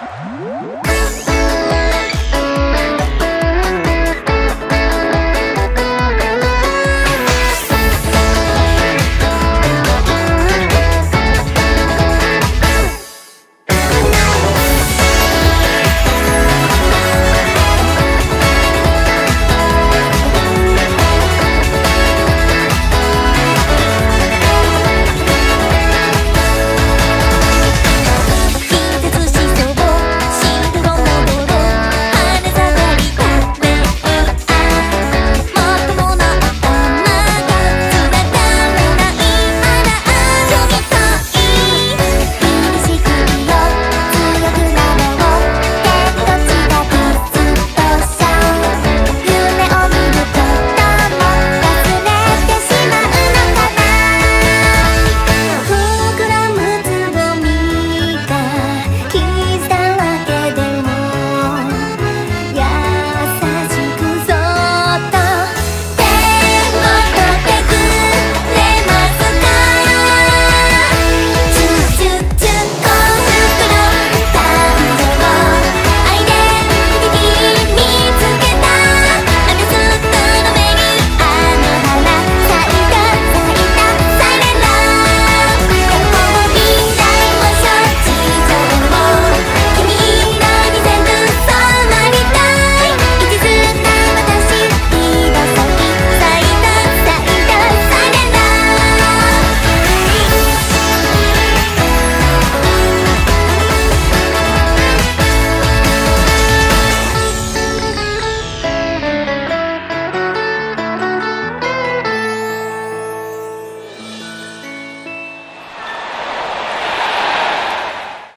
Música